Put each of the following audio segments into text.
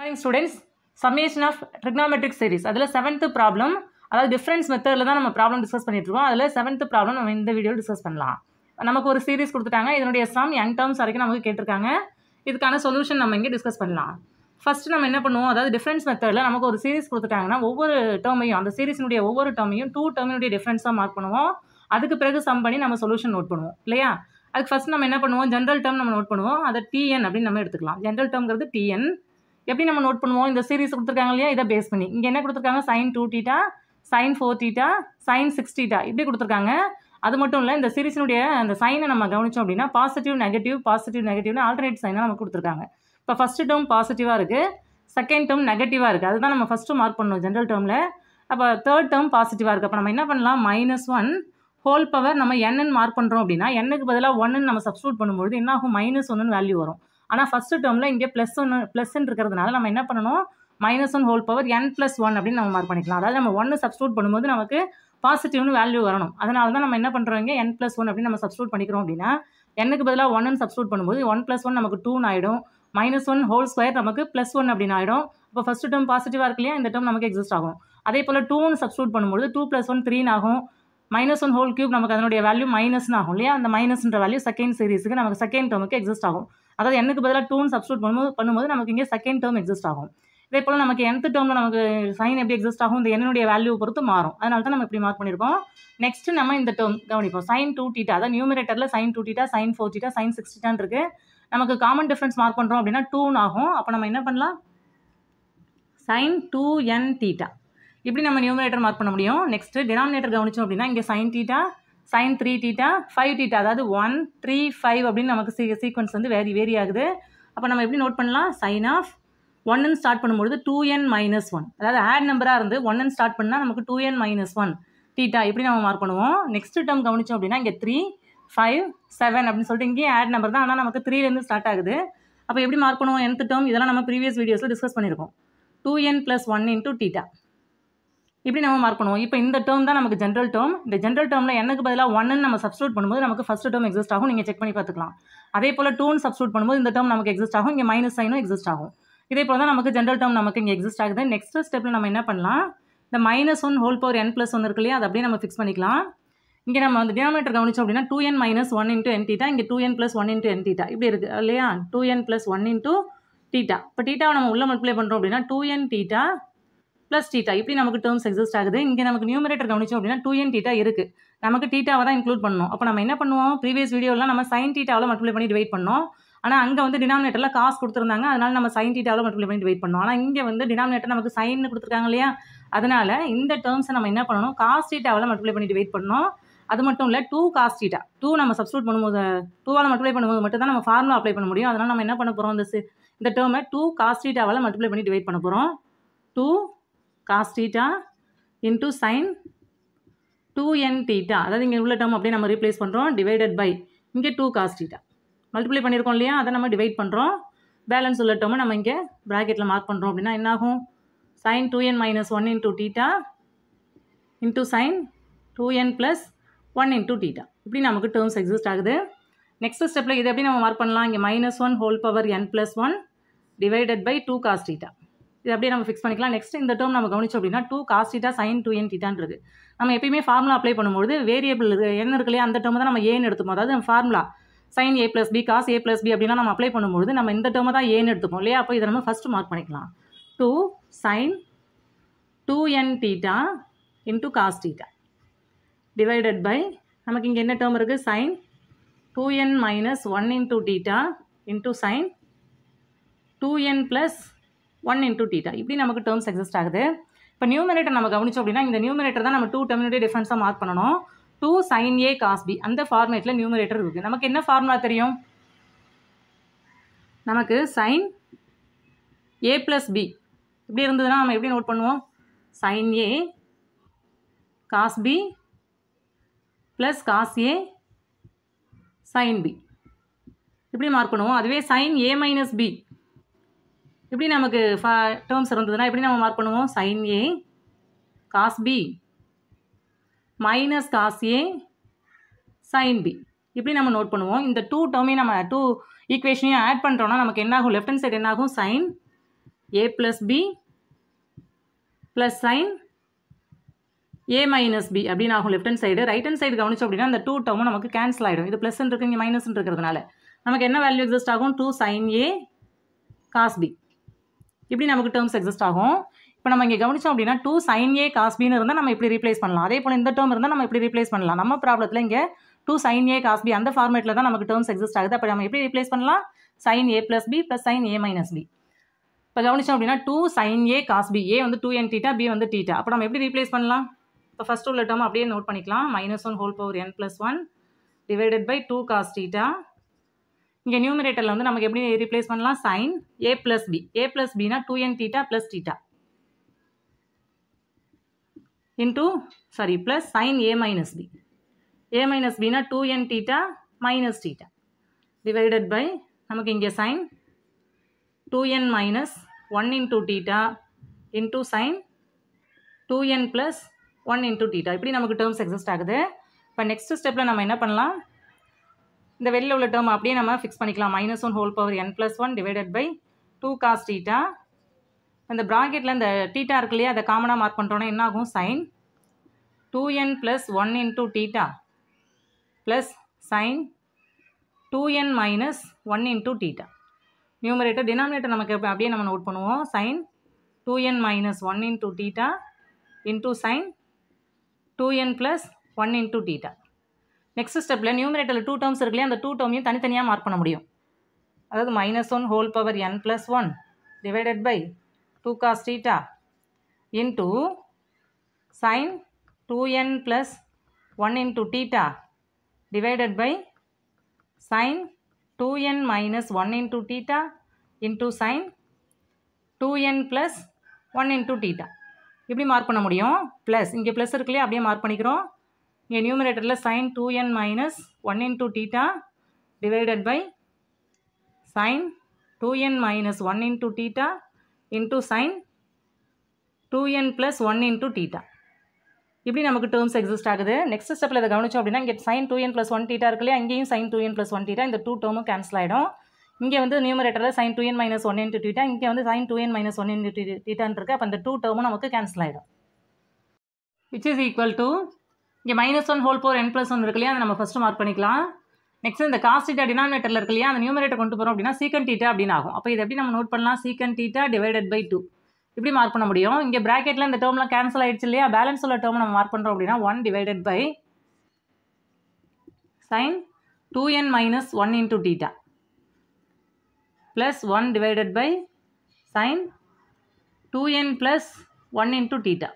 Morning students summation of trigonometric series அதில் seventh problem அதாவது difference மெத்தடில் தான் நம்ம ப்ராப்ளம் டிஸ்கஸ் பண்ணிட்டு இருக்கோம். அதில் செவன்த்து ப்ராப்ளம் நம்ம இந்த வீடியோவில் டிஸ்கஸ் பண்ணலாம். நமக்கு ஒரு சீரிஸ் கொடுத்துட்டாங்க. இதனுடைய சம் யங் டேர்ம்ஸ் வரைக்கும் நமக்கு கேட்டிருக்காங்க. இதுக்கான சொல்யூஷன் நம்ம இங்கே டிஸ்கஸ் பண்ணலாம். ஃபஸ்ட்டு நம்ம என்ன பண்ணுவோம்? அதாவது டிஃப்ரென்ஸ் மெத்தடில் நமக்கு ஒரு சீரிஸ் கொடுத்துட்டாங்கன்னா ஒவ்வொரு டேர்மையும் அந்த சீரிஸினுடைய ஒவ்வொரு டேர்மையும் டூ டேர்மினுடைய டிஃப்ரென்ஸாக மார்க் பண்ணுவோம். அதுக்கு பிறகு சம் பண்ணி நம்ம சொல்யூஷன் நோட் பண்ணுவோம். இல்லையா? அதுக்கு ஃபஸ்ட் நம்ம என்ன பண்ணுவோம்? ஜென்ரல் டேர்ம் நம்ம நோட் பண்ணுவோம். அதை டிஎன் அப்படின்னு நம்ம எடுத்துக்கலாம். ஜென்ரல் டேர்ம்ங்கிறது டிஎன் எப்படி நம்ம நோட் பண்ணுவோம்? இந்த சீரிஸ் கொடுத்துருக்காங்க இல்லையா? இதை பேஸ் பண்ணி. இங்கே என்ன கொடுத்துருக்காங்க? Sine two theta sine four theta sine six theta இப்படி கொடுத்துருக்காங்க. அது மட்டும் இல்லை இந்த சீரிஸினுடைய அந்த சைனை நம்ம கவனிச்சோம் அப்படின்னா பாசிட்டிவ் நெகட்டிவ் பாசிட்டிவ் நெகட்டிவ்னு ஆல்டர்னேட் சைனாக நமக்கு கொடுத்துருக்காங்க. இப்போ ஃபஸ்ட்டு டேர்ம் பாசிட்டிவாக இருக்குது செகண்ட் டேர்ம் நெகட்டிவாக இருக்குது அதுதான் நம்ம ஃபஸ்ட்டு மார்க் பண்ணணும் ஜென்ரல் டேர்மில் அப்போ தேர்ட் டேர்ம் பாசிட்டிவாக இருக்குது அப்போ நம்ம என்ன பண்ணலாம்? மைனஸ் ஒன் ஹோல் பவர் நம்ம என்னன்னு மார்க் பண்ணுறோம் அப்படின்னா என்னக்கு பதிலாக ஒன்னுன்னு நம்ம சப்ஸ்டியூட் பண்ணும்போது என்ன ஆகும்? மைனஸ் ஒன்றுன்னு வேல்யூ வரும். ஆனால் ஃபஸ்ட்டு டேர்மில் இங்கே ப்ளஸ் ஒன்று ப்ளஸ்ன்னு இருக்கிறதுனால நம்ம என்ன பண்ணணும்? Minus one whole power N plus one அப்படின்னு நம்ம மார்க் பண்ணிக்கலாம். அதாவது நம்ம ஒன்று சப்ஸ்டியூட் பண்ணும்போது நமக்கு பாசிட்டிவ்னு வேல்யூ வரணும். அதனால தான் நம்ம என்ன பண்ணுறோம் இங்கே? என் ப்ளஸ் ஒன் அப்படின்னு நம்ம சப்ஸ்டியூட் பண்ணிக்கிறோம் அப்படின்னா எனக்கு பதிலாக ஒன்னு சப்ஸ்டியூட் பண்ணும்போது ஒன் ப்ளஸ் ஒன் நமக்கு டூன்னு ஆகிடும் மைனஸ் ஒன் ஹோல் ஸ்கொயர் நமக்கு ப்ளஸ் ஒன் அப்படின்னு ஆகிடும் இப்போ ஃபஸ்ட்டு டேர்ம் பாசிட்டிவாக இருக்கு இல்லையா? இந்த டேர்ம் நமக்கு எக்ஸிஸ்ட் ஆகும். அதே போல் டூன்னு சப்ஸ்டியூட் பண்ணும்போது டூ ப்ளஸ் ஒன் த்ரீன்னு ஆகும். மைனஸ் ஒன் ஹோல் கியூப் நமக்கு அதனுடைய வேல்யூ மைனஸ்னு ஆகும் இல்லையா? அந்த மைனஸ்ன்ற வேல்யூ செகண்ட் சீரிஸுக்கு நமக்கு செகண்ட் டேர்முக்கு எக்ஸிஸ்ட் ஆகும். அதாவது எண்ணுக்கு பதிலாக டூன்னு சப்ஸ்டியூட் பண்ணும்போது பண்ணும்போது நமக்கு இங்கே செகண்ட் டேர்ம் எக்ஸிஸ்ட் ஆகும். இதே போல் நமக்கு எந்த டேர்மில் நமக்கு சைன் எப்படி எக்ஸிஸ்ட் ஆகும் இந்த என்னுடைய வேல்யூ பொறுத்து மாறும். அதனால தான் நம்ம இப்படி மார்க் பண்ணியிருக்கோம். நெக்ஸ்ட் நம்ம இந்த டேர்ம் கவனிப்போம். சைன் டூ டீட்டா அதாவது நியூமரேட்டரில் sine two theta sine four theta sine six டீட்டான் இருக்குது நமக்கு காமன் டிஃப்ரென்ஸ் மார்க் பண்ணுறோம் அப்படின்னா டூன்னு ஆகும். அப்போ நம்ம என்ன பண்ணலாம்? சைன் டூ என் டீட்டா இப்படி நம்ம நியூமரேட்டர் மார்க் பண்ண முடியும். நெக்ஸ்ட் டினாமினேட்டர் கவனிச்சோம் அப்படின்னா இங்கே sine theta sine three theta five theta அதாவது ஒன் த்ரீ ஃபைவ் அப்படின்னு நமக்கு சீ சீக்வன்ஸ் வந்து வேரி வேரி ஆகுது. அப்போ நம்ம எப்படி நோட் பண்ணலாம்? சைன் ஆஃப் ஒன்னு ஸ்டார்ட் பண்ணும்போது டூ என் மைனஸ் ஒன் அதாவது ஆட் நம்பராக இருந்து ஒன்னு ஸ்டார்ட் பண்ணால் நமக்கு two N minus one theta இப்படி நம்ம மார்க் பண்ணுவோம்? நெக்ஸ்ட் டேர்ம் கவனிச்சோம் அப்படின்னா இங்கே த்ரீ ஃபைவ் செவன் அப்படின்னு சொல்லிட்டு இங்கேயும் ஆட் நம்பர் தான். ஆனால் நமக்கு த்ரீலேருந்து ஸ்டார்ட் ஆகுது. அப்போ எப்படி மார்க் பண்ணுவோம்? எந்த டேர்ம் இதெல்லாம் நம்ம ப்ரீவியஸ் வீடியோஸில் டிஸ்கஸ் பண்ணியிருக்கோம். Two N plus one into theta இப்படி நம்ம மார்க் பண்ணுவோம். இப்போ இந்த டேர்ம் தான் நமக்கு ஜென்ரல் டேர்ம் இந்த ஜென்ரல் டேர்மில் எனக்கு பதிலாக ஒன்னு நம்ம சப்ஸ்டியூட் பண்ணும்போது நமக்கு ஃபஸ்ட் டேர்ம் எக்ஸிஸ்ட் ஆகும். நீங்கள் செக் பண்ணி பார்த்துக்கலாம். அதே போல் டூன்னு சப்ஸ்டியூட் பண்ணும்போது இந்த டேர்ம் நமக்கு எக்ஸிஸ்ட் ஆகும். இங்கே மைனஸ் சைனும் எக்ஸிஸ்ட் ஆகும். இதே போல் தான் நமக்கு ஜென்ரல் டேர்ம் நமக்கு இங்கே எக்ஸிஸ்ட் ஆகுது. நெக்ஸ்ட் ஸ்டெப்பில் நம்ம என்ன பண்ணலாம்? இந்த minus one whole power N plus one இருக்கு இல்லையா? அதை அப்படியே நம்ம ஃபிக்ஸ் பண்ணிக்கலாம். இங்கே நம்ம வந்து டினாமினேட்டர் கவனிச்சோம் அப்படின்னா two n minus one into n theta இங்கே two n plus one into n theta இப்படி இருக்குது இல்லையா? Two n plus one into theta இப்போ டீட்டாவை நம்ம உள்ள மல்டிப்ளை பண்ணுறோம் அப்படின்னா two n theta plus theta இப்படி நமக்கு டேர்ம்ஸ் எக்ஸிஸ்ட் ஆகுது. இங்கே நமக்கு நியூமரேட்டர் கவனிச்சோம் அப்படின்னா டூ என் டீட்டா இருக்குது நமக்கு டீட்டாவை தான் இன்க்ளூட் பண்ணணும். அப்போ நம்ம என்ன பண்ணுவோம்? ப்ரீவியஸ் வீடியோலாம் நம்ம சைன் டீட்டாவில் மல்டிப்ளை பண்ணி டிவைட் பண்ணோம். ஆனால் அங்கே வந்து டினாமினேட்டரில் காசு கொடுத்துருந்தாங்க. அதனால நம்ம சைன் டீட்டாவில் மல்டிப்ளை பண்ணி டிவைட் பண்ணோம். ஆனால் இங்கே வந்து டினாமினேட்டர் நமக்கு சைன் கொடுத்துருக்காங்க இல்லையா? அதனால் இந்த டேர்ம்ஸை நம்ம என்ன பண்ணணும்? காஸ் டீட்டாவில் மல்டிப்ளை பண்ணி டிவைட் பண்ணோம். அது மட்டும் இல்லை டூ காஸ் டீட்டா டூ நம்ம சப்ஸ்டியூட் பண்ணும்போது டூவால் மல்டிப்ளை பண்ணும்போது மட்டும் தான் நம்ம ஃபார்முலா அப்ளை பண்ண முடியும். அதனால் நம்ம என்ன பண்ண போகிறோம் இந்த இந்த டேர்மை டூ காஸ் டீட்டாவால் மல்டிப்ளை பண்ணி டிவைட் பண்ண போகிறோம் two cos theta into sine two n theta அதாவது இங்கே உள்ள டேர்ம் அப்படியே நம்ம ரீப்ளேஸ் பண்ணுறோம் டிவைடட் பை இங்கே டூ காஸ் டீட்டா மல்டிப்ளை பண்ணியிருக்கோம் இல்லையா? அதை நம்ம டிவைட் பண்ணுறோம் பேலன்ஸ் உள்ள டேர்மை நம்ம இங்கே ப்ராக்கெட்டில் மார்க் பண்ணுறோம் அப்படின்னா என்ன ஆகும் sine two n minus one into theta into sine two n plus one into theta இப்படி நமக்கு டேர்ம்ஸ் எக்ஸிஸ்ட் ஆகுது. நெக்ஸ்ட் ஸ்டெப்பில் இதை எப்படி நம்ம மார்க் பண்ணலாம்? இங்கே minus one whole power n plus one divided by two cos theta இது அப்படியே நம்ம ஃபிக்ஸ் பண்ணிக்கலாம். நெக்ஸ்ட் இந்த டேர்ம் நம்ம கவனிச்சோம் அப்படின்னா two cos theta sine two n டீட்டான்றது நம்ம எப்பயுமே ஃபார்முலா அப்ளை பண்ணும்போது வேரியபிள் என்ன இருக்கு இல்லையா அந்த டேர்ம் தான் நம்ம ஏன்னு எடுத்துப்போம். அதாவது formula sine A plus B cos A plus B அப்படின்னா நம்ம அப்ளை பண்ணும்போது நம்ம இந்த டேர்மை தான் ஏன்னு எடுத்துப்போம் இல்லையா? அப்போ இதை நம்ம ஃபஸ்ட்டு மார்க் பண்ணிக்கலாம். Two sine two n theta into cos theta divided by நமக்கு இங்கே என்ன டேர்ம் இருக்குது sine two n minus one into theta into sine two n plus one into theta இப்படி நமக்கு டேர்ம்ஸ் எக்ஸிஸ்ட் ஆகுது. இப்போ நியூமினேட்டர் நம்ம கவனிச்சோம் அப்படின்னா இந்த நியூமினேட்டர் தான் நம்ம டூ டெர்மினுடைய டிஃபரன்ஸாக மார்க் பண்ணணும். Two sine A cos B அந்த ஃபார்மேட்டில் நியூமினேட்டர் இருக்குது நமக்கு என்ன ஃபார்முலா தெரியும்? நமக்கு சைன் ஏ ப்ளஸ் பி இப்படி இருந்ததுன்னா நம்ம எப்படி நோட் பண்ணுவோம்? Sine A cos B plus cos A sine B இப்படி மார்க் பண்ணுவோம். அதுவே சைன் ஏ மைனஸ் பி இப்படி நமக்கு ஃபா டேர்ம்ஸ் இருந்ததுன்னா எப்படி நம்ம மார்க் பண்ணுவோம்? Sine A cos B minus cos A sine B இப்படி நம்ம நோட் பண்ணுவோம். இந்த டூ டேர்மையும் நம்ம டூ ஈக்குவேஷனையும் ஆட் பண்ணுறோம்னா நமக்கு என்னாகும்? லெஃப்ட் ஹேண்ட் சைடு என்னாகும்? Sine A plus B plus sine A minus B அப்படின்னு ஆகும் left hand side right hand side கவனிச்சோம் அப்படின்னா அந்த டூ டேர்மும் நமக்கு கேன்சல் ஆகிடும் இது ப்ளஸ் இருக்குது இங்கே மைனஸ் இருக்கிறதுனால. நமக்கு என்ன வேல்யூ எக்ஸிஸ்ட் ஆகும்? Two sine A cos B இப்படி நமக்கு டேர்ம்ஸ் எக்ஸிஸ்ட் ஆகும். இப்போ நம்ம இங்கே கவனிச்சோம் அப்படின்னா டூ சைன் ஏ காஸ் பின்னு இருந்தால் நம்ம இப்படி ரீப்ளேஸ் பண்ணலாம். அதே போல் இந்த டேர்ம் இருந்தால் நம்ம இப்படி ரீப்ளேஸ் பண்ணலாம். நம்ம ப்ராப்ளத்தில் இங்கே two sine A cos B அந்த ஃபார்மேட்டில் தான் நமக்கு டேர்ம்ஸ் எக்ஸிஸ்ட் ஆகுது. அப்போ நம்ம எப்படி ரீப்ளேஸ் பண்ணலாம்? Sine A plus B plus sine A minus B இப்போ கவனிச்சோம் அப்படின்னா two sine A cos B A வந்து டூ என் டீட்டா பி வந்து டீட்டா அப்போ நம்ம எப்படி ரீப்ளேஸ் பண்ணலாம்? இப்போ ஃபஸ்ட் உள்ள டேர்ம் அப்படியே நோட் பண்ணிக்கலாம். Minus one whole power n plus one divided by two cos theta இங்கே நியூமரேட்டரில் வந்து நமக்கு எப்படி ரீப்ளேஸ் பண்ணலாம்? Sine A plus B A plus Bina two n theta plus theta into sorry plus sine A minus B A minus Bina two n theta minus theta divided by நமக்கு இங்கே sine two n minus one into theta into sine two n plus one into theta இப்படி நமக்கு terms exist ஆகுது. இப்போ next ஸ்டெப்பில் நம்ம என்ன பண்ணலாம்? இந்த வெளியில் உள்ள டேர்ம் அப்படியே நம்ம ஃபிக்ஸ் பண்ணிக்கலாம். Minus one whole power n plus one divided by two cos theta அந்த ப்ராக்கெட்டில் இந்த டீட்டா இருக்கு இல்லையா அதை காமனாக மார்க் பண்ணுறோன்னா என்ன ஆகும்? Sine two n plus one into theta plus sine two n minus one into theta numerator denominator நமக்கு அப்படியே நம்ம நோட் பண்ணுவோம். Sine two n minus one into theta into sine two n plus one into theta next ஸ்டெப்பில் நியூமரேட்டரில் two terms இருக்குல்லையே அந்த two டேர்மையும் தனித்தனியாக mark பண்ண முடியும். அதாவது minus one whole power n plus one divided by two cos theta into sine two n plus one into theta divided by sine two n minus one into theta into sine two n plus one into theta இப்படி mark பண்ண முடியும். Plus இங்கே plus இருக்குல்லையே அப்படியே mark பண்ணிக்கிறோம். இங்கே நியூமினேட்டரில் sine two n minus one into theta divided by sine two n minus one into theta into sine two n plus one into theta இப்படி நமக்கு terms exist ஆகுது. நெக்ஸ்ட் ஸ்டெப்பில் இதை கவனிச்சோம் அப்படின்னா இங்கே sine two n plus one theta இருக்கு இல்லையா? Sine two n plus one theta இந்த டூ டேர்மும் கேன்சல் ஆகிடும் இங்கே வந்து நியூமரேட்டரில் sine two n minus one into theta இங்கே வந்து sine two n minus one into டீட்டான் இருக்குது அப்போ அந்த டூ டேர்மும் நமக்கு கேன்சல் ஆகிடும் விச் இஸ் ஈக்குவல் டு இங்கே minus one whole power n plus one இருக்கு இல்லையா? அதை நம்ம ஃபஸ்ட்டு மார்க் பண்ணிக்கலாம். நெக்ஸ்ட் இந்த காஸ் டீட்டா டினாமினேட்டரில் இருக்கு இல்லையா? அந்த நியூமரேட்டர் கொண்டு போகிறோம் அப்படின்னா சீக்கன் டீட்டா அப்படின்னு ஆகும். அப்போ இது எப்படி நம்ம நோட் பண்ணலாம்? Secant theta divided by two இப்படி மார்க் பண்ண முடியும். இங்கே ப்ராக்கெட்டில் இந்த டேர்ம்லாம் கேன்சல் ஆயிடுச்சு இல்லையா? பேலன்ஸ் உள்ள டேர்ம் நம்ம மார்க் பண்ணுறோம் அப்படின்னா one divided by sine two n minus one into theta plus one divided by sine two n plus one into theta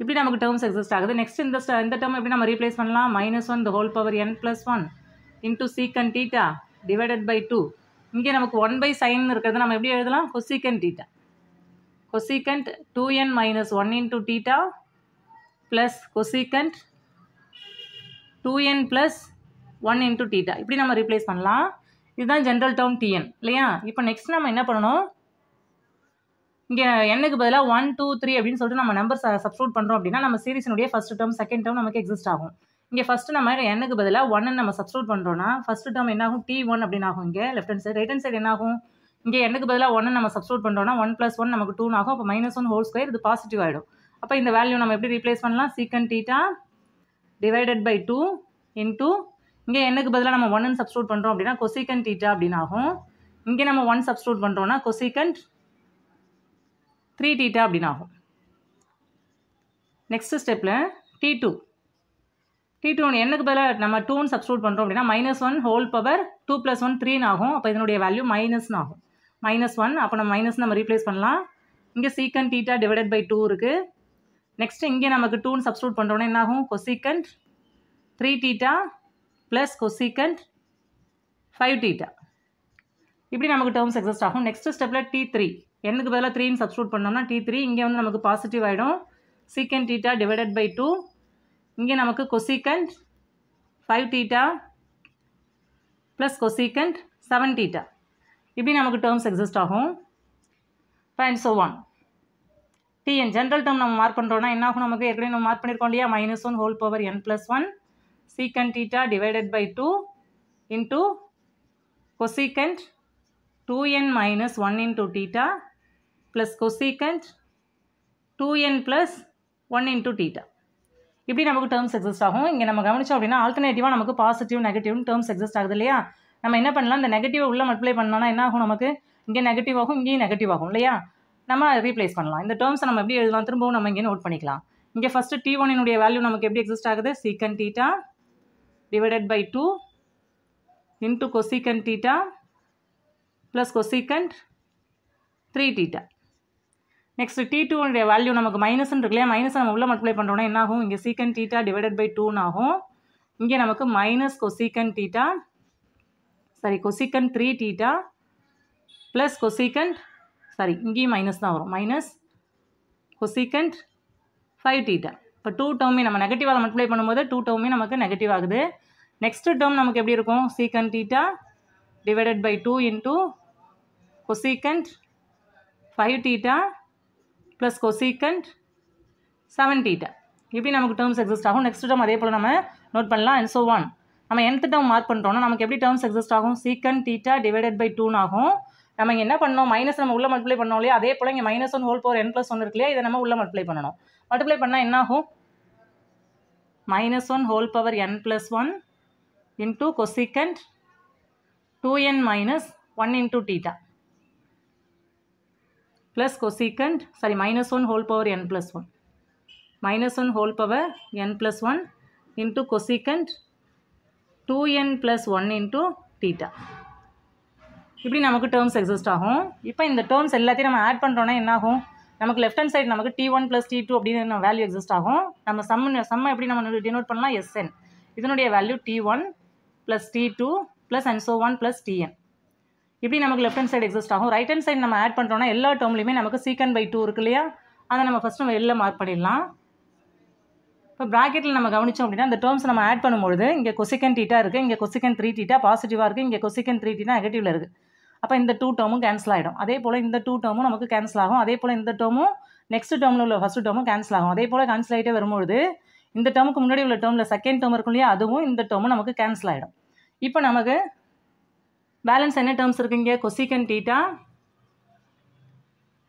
இப்படி நமக்கு டேர்ம்ஸ் எக்ஸிஸ்ட் ஆகுது. நெக்ஸ்ட் இந்த இந்த டேர்ம் எப்படி நம்ம ரீப்ளேஸ் பண்ணலாம்? Minus one the whole power n plus one into secant theta divided by two இங்கே நமக்கு ஒன் பை சைன் இருக்கிறது. நம்ம எப்படி எழுதலாம்? Cosecant theta cosecant two n minus one into theta plus cosecant two n plus one into theta இப்படி நம்ம replace பண்ணலாம். இதுதான் ஜென்ரல் டேர்ம் டிஎன் இல்லையா? இப்போ நெக்ஸ்ட் நம்ம என்ன பண்ணணும்? இங்கே எண்ணுக்கு பதிலாக ஒன் டூ த்ரீ அப்படின்னு சொல்லிட்டு நம்ம நம்பர் சப்ஸ்டியூட் பண்ணுறோம் அப்படின்னா நம்ம சீரிஸினுடைய ஃபஸ்ட் டேர்ம் செகண்ட் டேர்ம் நமக்கு எக்ஸிஸ்ட் ஆகும். இங்கே ஃபஸ்ட்டு நம்ம எண்ணுக்கு பதிலாக ஒன்னு நம்ம சப்ஸ்டியூட் பண்ணுறோன்னா ஃபஸ்ட்டு டேர்ம் என்ன ஆகும் டி ஒன் அப்படின்னு ஆகும் இங்கே left hand side right hand side என்ன ஆகும் இங்கே எண்ணுக்கு பதிலாக ஒன்று நம்ம சப்ஸ்டியூட் பண்ணுறோன்னா ஒன் ப்ளஸ் ஒன் நமக்கு டூன் ஆகும். அப்போ மைனஸ் ஒன் ஹோல் ஸ்கொயர் இது பாசிட்டிவ் ஆகிடும் அப்போ இந்த வேல்யூ நம்ம எப்படி ரீப்ளேஸ் பண்ணலாம்? Secant theta divided by two into இங்கே எண்ணுக்கு பதிலாக நம்ம ஒன்னு சப்ஸ்டியூட் பண்ணுறோம் அப்படின்னா கொசிகன் டீட்டா அப்படின்னு ஆகும். இங்கே நம்ம ஒன் சப்ஸ்டியூட் பண்ணுறோன்னா கொசிகண்ட் த்ரீ டீட்டா அப்படின்னு ஆகும். நெக்ஸ்ட்டு ஸ்டெப்பில் டி டூ டி டூ என்னக்கு பதிலாக நம்ம டூன்னு சப்ஸ்டியூட் பண்ணுறோம் அப்படின்னா minus one whole power two plus one த்ரீன்னு ஆகும். அப்போ இதனுடைய வேல்யூ மைனஸ்னு ஆகும். மைனஸ் ஒன் அப்போ நம்ம மைனஸ் நம்ம ரீப்ளேஸ் பண்ணலாம். இங்கே secant theta divided by two இருக்குது நெக்ஸ்ட்டு இங்கே நமக்கு டூன்னு சப்ஸ்டியூட் பண்ணுறோன்னா என்ன ஆகும்? Cosecant three theta plus cosecant five theta இப்படி நமக்கு டேர்ம்ஸ் எக்ஸஸ்ட் ஆகும். நெக்ஸ்ட் ஸ்டெப்பில் டி த்ரீ எண்ணுக்கு பதிலாக த்ரீன்னு சப்ஸ்டியூட் பண்ணோம்னா டி த்ரீ இங்கே வந்து நமக்கு பாசிட்டிவ் ஆகிடும் சீக்கன் டீட்டா டிவைடட் பை டூ இங்கே நமக்கு cosecant five theta plus cosecant seven theta இப்படி நமக்கு டேர்ம்ஸ் எக்ஸிஸ்ட் ஆகும். Fine so one T n general term நம்ம மார்க் பண்ணுறோன்னா என்ன ஆகும் நமக்கு? ஏற்கனவே நம்ம மார்க் பண்ணியிருக்கோம் இல்லையா? Minus one whole power n plus one secant theta divided by two into cosecant two n minus one into theta plus cosecant two n plus one into theta இப்படி நமக்கு டேர்ம்ஸ் எக்ஸிஸ்ட் ஆகும். இங்கே நம்ம கவனிச்சோம் அப்படின்னா ஆல்டர்னேட்டிவாக நமக்கு பாசிட்டிவ் நெகட்டிவ்னு டேர்ம்ஸ் எக்ஸிஸ்ட் ஆகுது இல்லையா? நம்ம என்ன பண்ணலாம்? இந்த நெகட்டிவ் உள்ள மல்டிப்ளை பண்ணோம்னா என்ன ஆகும் நமக்கு? இங்கே நெகட்டிவ் ஆகும் இங்கேயும் நெகட்டிவ் ஆகும் இல்லையா? நம்ம ரீப்ளேஸ் பண்ணலாம். இந்த டேர்ம்ஸை நம்ம எப்படி எழுதலாம்? திரும்பவும் நம்ம இங்கே நோட் பண்ணிக்கலாம். இங்கே ஃபஸ்ட்டு டி ஒன்னுடைய வேல்யூ நமக்கு எப்படி எக்ஸிஸ்ட் ஆகுது? Secant theta divided by two into cosecant theta plus cosecant three theta next T டூனுடைய value நமக்கு மைனஸ்ன்னு இருக்கு இல்லையா மைனஸ் நம்ம உள்ள மல்டிப்ளை பண்ணுறோன்னா என்ன ஆகும் இங்கே சீக்கன் டீட்டா டிவைடட் பை டூன்னு ஆகும் இங்கே நமக்கு minus cosecant theta sorry cosecant three theta plus cosecant sorry இங்கேயும் மைனஸ் தான் வரும். மைனஸ் கொசீக்கண்ட் ஃபைவ் டீட்டா இப்போ டூ டேர்மே நம்ம நெகட்டிவாக மல்டிப்ளை பண்ணும்போது டூ டேர்மே நமக்கு நெகட்டிவ் ஆகுது. நெக்ஸ்ட் டேர்ம் நமக்கு எப்படி இருக்கும்? Secant theta divided by two into cosecant five theta plus cosecant seven theta இப்படி நமக்கு டேர்ம்ஸ் எக்ஸிஸ்ட் ஆகும். நெக்ஸ்ட் டேர்ம் அதே போல் நம்ம நோட் பண்ணலாம் அண்ட் ஸோ ஒன் நம்ம எந்த டேர்ம் மார்க் பண்ணுறோம்னா நமக்கு எப்படி டேர்ம்ஸ் எக்ஸிஸ்ட் ஆகும்? சீக்கன் டீட்டா டிவைடட் பை டூன்னு ஆகும் நம்ம இங்கே என்ன பண்ணோம்? மைனஸ் நம்ம உள்ள மல்டிப்ளை பண்ணோம் இல்லையா? அதே போல் இங்கே minus one whole power n plus one இருக்கு இல்லையா? இதை நம்ம உள்ள மல்டிப்ளை பண்ணணும். மல்டிப்ளை பண்ணால் என்ன ஆகும் minus one whole power n plus one into cosecant two n minus one into theta plus cosecant sorry minus one whole power n plus one minus one whole power n plus one into cosecant two n plus one into theta இப்படி நமக்கு terms exist ஆகும். இப்போ இந்த terms எல்லாத்தையும் நம்ம add பண்ணுறோன்னா என்ன ஆகும் நமக்கு லெஃப்ட் ஹேண்ட் சைடு நமக்கு T one plus T two அப்படின்னு வேல்யூ எக்ஸிஸ்ட் ஆகும். நம்ம சம் சம்மை எப்படி நம்ம டினோட் பண்ணலாம்? எஸ்என் இதனுடைய value T one plus T two plus and so on plus T n இப்படி நமக்கு லெஃப்ட் ஹேண்ட் சைடு எக்ஸிஸ்ட் ஆகும். ரைட் ஹேண்ட் சைடு நம்ம ஆட் பண்ணுறோன்னா எல்லா டேர்ம்லையுமே நமக்கு சீக்கன் பை டூ இருக்கு இல்லையா? அதை நம்ம ஃபஸ்ட் நம்ம வெளில மார்க் பண்ணிடலாம். இப்போ ப்ராக்கெட்டில் நம்ம கவனிச்சோம் அப்படின்னா அந்த டேர்ம்ஸ் நம்ம ஆட் பண்ணும்பொழுது இங்கே கொசிக்கன் டீட்டா இருக்குது இங்கே கொசிக்கன் த்ரீ டீட்டா பாசிட்டிவாக இருக்குது இங்கே கொசிக்கன் த்ரீ டீட்டா நெகட்டிவில் இருக்குது அப்போ இந்த டூ டேர்மும் கேன்சல் ஆகிடும் அதே போல் இந்த டூ டேர்மும் நமக்கு கேன்சல் ஆகும். அதே போல் இந்த டேர்மும் நெக்ஸ்ட் டேர்மில் உள்ள ஃபஸ்ட் டேர்மும் கேன்சல் ஆகும். அதே போல் கேன்சல் ஆகிட்டே வரும்பொழுது இந்த டேர்முக்கு முன்னாடி உள்ள டேர்மில் செகண்ட் டேர்ம் இருக்கும் இல்லையா அதுவும் இந்த டேர்மும் நமக்கு கேன்சல் ஆகிடும் இப்போ நமக்கு பேலன்ஸ் என்ன டேர்ம்ஸ் இருக்குங்க? Cosecant theta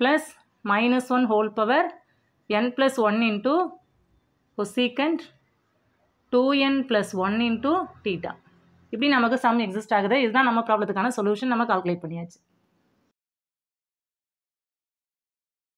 plus minus one whole power n plus one into cosecant two n plus one into theta இப்படி நமக்கு சம் எக்ஸிஸ்ட் ஆகுது. இதுதான் நம்ம ப்ராப்ளத்துக்கான சொல்யூஷன் நம்ம கால்குலேட் பண்ணியாச்சு.